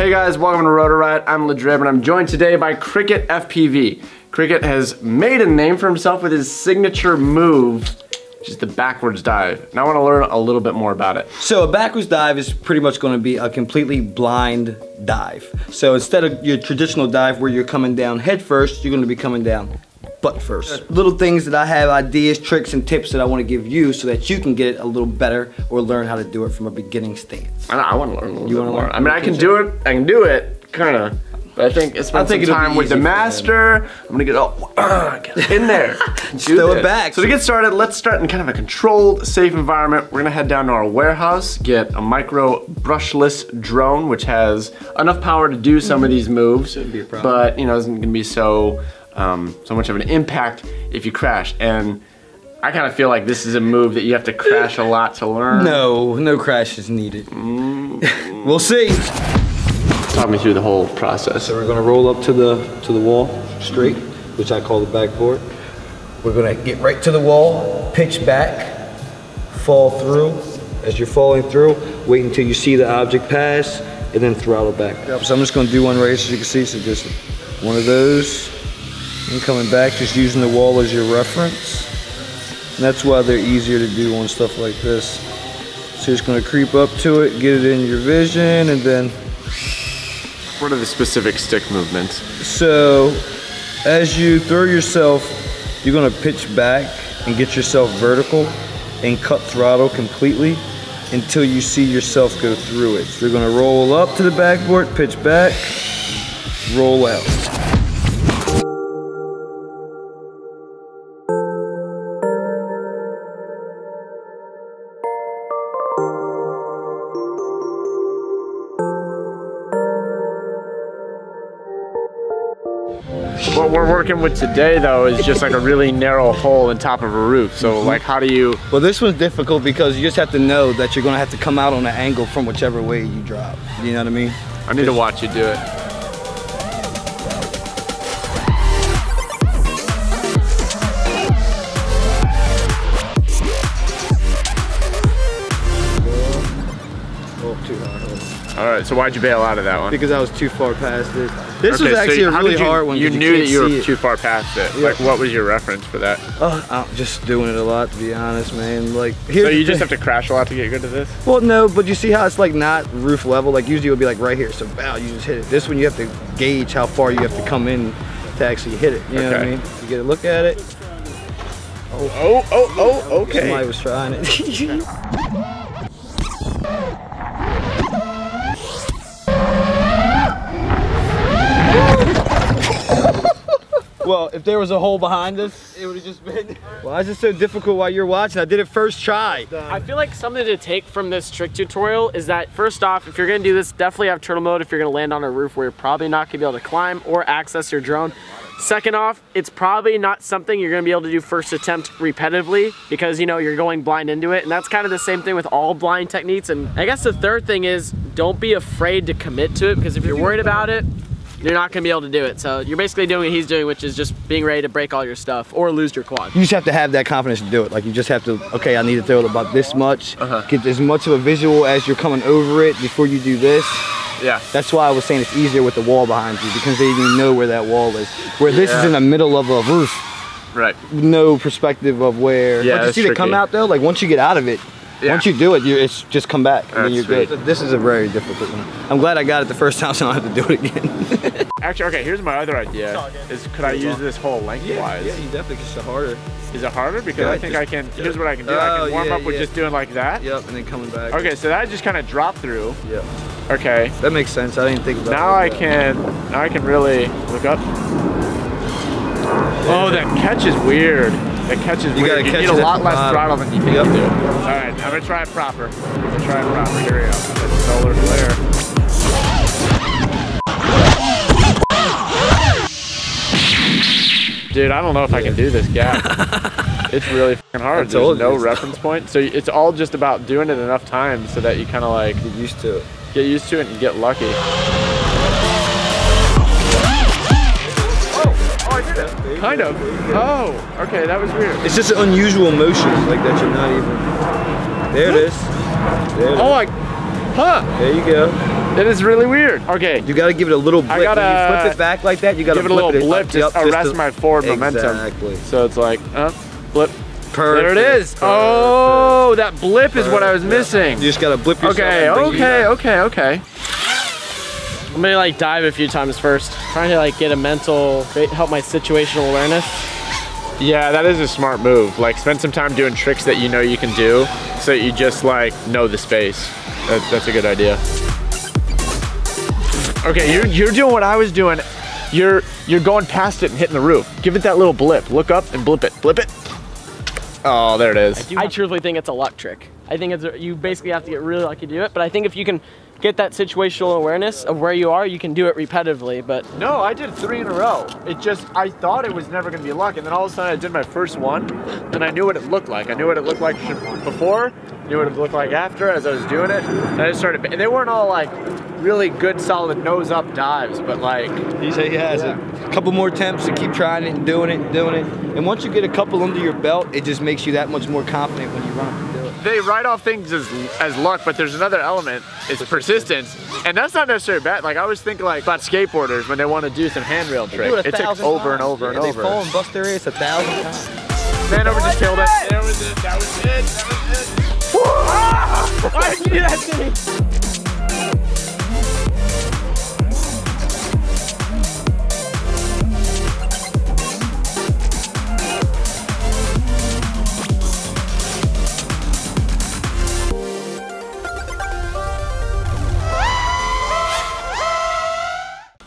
Hey guys, welcome to Rotor Riot. I'm Le Drib and I'm joined today by Cricket FPV. Cricket has made a name for himself with his signature move, which is the backwards dive. And I want to learn a little bit more about it. So a backwards dive is pretty much going to be a completely blind dive. So instead of your traditional dive where you're coming down head first, you're going to be coming down butt first. Little things that I have ideas, tricks, and tips that I want to give you so that you can get it a little better or learn how to do it from a beginning stance. I, I want to learn a little You bit wanna more. learn? I mean, I can do it. I can do it, kind of. But I think it's spend I think some time with the master. I'm gonna get all get in there. Do throw it back. So to get started, let's start in kind of a controlled, safe environment. We're gonna head down to our warehouse, get a micro brushless drone, which has enough power to do some of these moves, Shouldn't be a problem. but you know, isn't gonna be so um, so much of an impact if you crash. And I kind of feel like this is a move that you have to crash a lot to learn. No, no crash is needed. we'll see. Talk me through the whole process. So we're gonna roll up to the to the wall straight, which I call the backboard. We're gonna get right to the wall, pitch back, fall through. As you're falling through, wait until you see the object pass, and then throttle back. So I'm just gonna do one race, as you can see. So just one of those, and coming back, just using the wall as your reference. And that's why they're easier to do on stuff like this. So you're just gonna creep up to it, get it in your vision, and then What are the specific stick movements? So, as you throw yourself, you're gonna pitch back and get yourself vertical and cut throttle completely until you see yourself go through it. So you're gonna roll up to the backboard, pitch back, roll out. What we're working with today, though, is just like a really narrow hole in top of a roof. So, mm-hmm. like, how do you? Well, this one's difficult because you just have to know that you're gonna have to come out on an angle from whichever way you drop. You know what I mean? I need to watch you do it. Oh. All right. So, why'd you bail out of that one? Because I was too far past it. This Okay, was so actually a really you, hard one. You knew can't that you were too far past it. Like, what was your reference for that? Oh, I'm just doing it a lot to be honest, man. Like, So you just have to crash a lot to get good at this. Well, no, but you see how it's like not roof level. Like usually it would be like right here. So wow, you just hit it. This one you have to gauge how far you have to come in to actually hit it. You know what I mean? You get a look at it. Oh, Oh, oh, oh. Okay. Somebody was trying it. Well, if there was a hole behind us, it would have just been. Why is it so difficult while you're watching? I did it first try. I feel like something to take from this trick tutorial is that first off, if you're gonna do this, definitely have turtle mode if you're gonna land on a roof where you're probably not gonna be able to climb or access your drone. Second off, it's probably not something you're gonna be able to do first attempt repetitively because you know you're going blind into it. And that's kind of the same thing with all blind techniques. And I guess the third thing is don't be afraid to commit to it because if you're worried about it, you're not gonna be able to do it. So you're basically doing what he's doing, which is just being ready to break all your stuff or lose your quad. You just have to have that confidence to do it. Like you just have to, okay, I need to throw it about this much. Uh-huh. Get as much of a visual as you're coming over it before you do this. Yeah. That's why I was saying it's easier with the wall behind you because they even know where that wall is. Where this is in the middle of a roof, Right. no perspective of where. Yeah, Once you see it come out though, like once you get out of it, Yeah. once you do it, you it's just come back and then That's you're good. This is a very difficult one. I'm glad I got it the first time, so I don't have to do it again. Actually, okay. Here's my other idea: is could I use this hole lengthwise? Yeah, you definitely can shit harder. Is it harder? Because Yeah, I think just- I can. Here's what I can do. I Oh, can warm yeah, up with yeah. just doing like that. Yep, and then coming back. Okay, so that just kind of dropped through. Yep. Okay. That makes sense. I didn't think about Now it I like that. can. Now I can really look up. Oh, that catch is weird. That catch is You weird. gotta You need a lot less bottom. throttle than you think Yep. do. All right, I'm gonna try it proper. I'm gonna try it proper. Here we go. That's solar flare. Dude, I don't know if I can do this gap. it's really fucking hard. There's no it's reference point. So it's all just about doing it enough times so that you kind of like Get used to it. get used to it and get lucky. Kind of. Oh, okay, that was weird. It's just an unusual motion, like that you're not even. There it is. There it oh is. Oh, I. Huh. There you go. It is really weird. Okay, You gotta give it a little blip. I gotta when you flip it back like that, you gotta give it a little blip, up, just yup, arrest to- my forward momentum. Exactly. So it's like, up, blip. Perfect. There it is. Oh, Perfect. Oh, that blip is what I was missing. You just gotta blip yourself. Okay, okay, okay, okay. I'm gonna like dive a few times first, trying to like get a mental, help my situational awareness. Yeah, that is a smart move. Like, spend some time doing tricks that you know you can do, so that you just like know the space. That, that's a good idea. Okay, you're you're doing what I was doing. You're you're going past it and hitting the roof. Give it that little blip. Look up and blip it. Blip it. Oh, there it is. I truthfully think it's a luck trick. I think it's a, you basically have to get really lucky to do it. But I think if you can get that situational awareness of where you are, you can do it repetitively. But No, I did three in a row. It just, I thought it was never gonna be luck, and then all of a sudden I did my first one, and I knew what it looked like. I knew what it looked like before, knew what it looked like after as I was doing it, and I just started, and they weren't all like really good, solid nose up dives, but like, He said he has it. A couple more attempts to keep trying it and doing it and doing it. And once you get a couple under your belt, it just makes you that much more confident when you run up and do it. they write off things as, as luck, but there's another element, it's persistence, and that's not necessarily bad. Like I was thinking like about skateboarders when they want to do some handrail trick. It, It takes thousand over and over Yeah, and they over. fall and bust their ass a thousand times. Man over just killed it. That was it. That was it. That was it. why did you do that to me?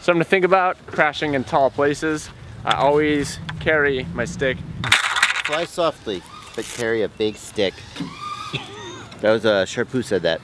Something to think about, crashing in tall places. I always carry my stick. Fly softly, but carry a big stick. That was uh, Sharpoo said that.